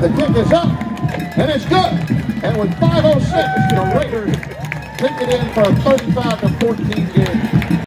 The kick is up, and it's good. And with 5.06, the Raiders pick it in for a 35-14 game.